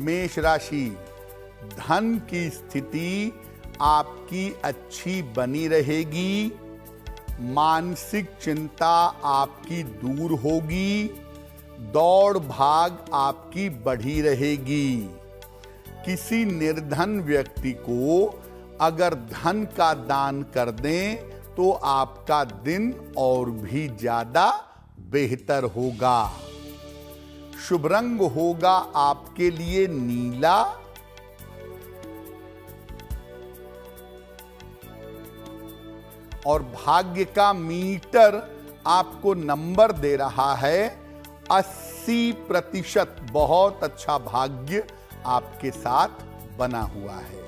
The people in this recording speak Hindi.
मेष राशि, धन की स्थिति आपकी अच्छी बनी रहेगी, मानसिक चिंता आपकी दूर होगी, दौड़ भाग आपकी बढ़ी रहेगी। किसी निर्धन व्यक्ति को अगर धन का दान कर दें तो आपका दिन और भी ज़्यादा बेहतर होगा। शुभ रंग होगा आपके लिए नीला। और भाग्य का मीटर आपको नंबर दे रहा है। 80 प्रतिशत, बहुत अच्छा भाग्य आपके साथ बना हुआ है।